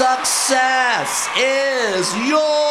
Success is yours!